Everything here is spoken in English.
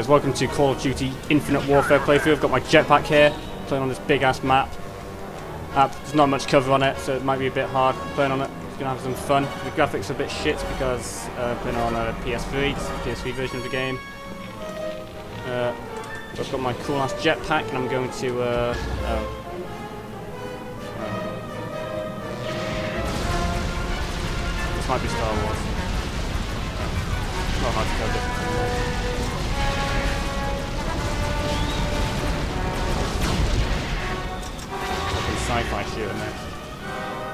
Guys, welcome to Call of Duty Infinite Warfare playthrough. I've got my jetpack here, playing on this big ass map. Uh, there's not much cover on it, so it might be a bit hard playing on it. It's gonna have some fun. The graphics are a bit shit because uh, been on a PS3, it's the PS3 version of the game. Uh, I've got my cool ass jetpack, and I'm going to. Uh, oh. This might be Star Wars. Not hard to tell sci-fi shit in there.